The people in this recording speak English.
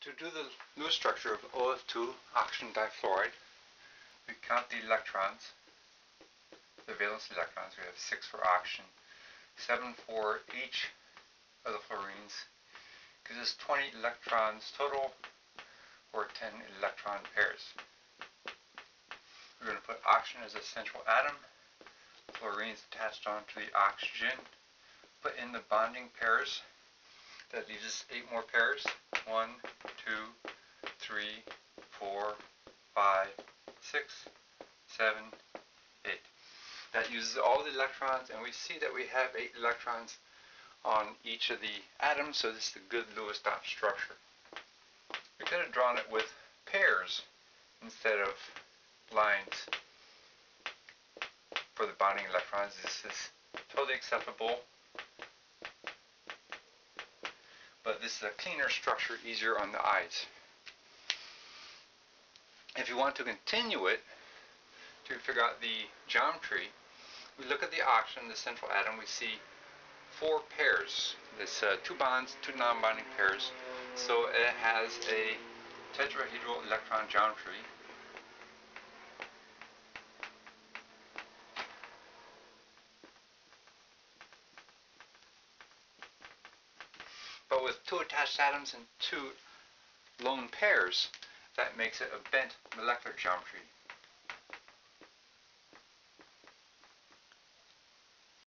To do the Lewis structure of OF2 oxygen difluoride, we count the electrons, the valence electrons. We have six for oxygen, seven for each of the fluorines. Gives us 20 electrons total, or 10 electron pairs. We're going to put oxygen as a central atom, fluorines attached onto the oxygen, put in the bonding pairs. That leaves us eight more pairs. One, two, three, four, five, six, seven, eight. That uses all the electrons, and we see that we have eight electrons on each of the atoms, so this is a good Lewis dot structure. We could have drawn it with pairs instead of lines for the bonding electrons. This is totally acceptable. But this is a cleaner structure, easier on the eyes. If you want to continue it, to figure out the geometry, we look at the oxygen, the central atom, we see four pairs. This uh, two bonds, two non-bonding pairs. So it has a tetrahedral electron geometry. But with two attached atoms and two lone pairs, that makes it a bent molecular geometry.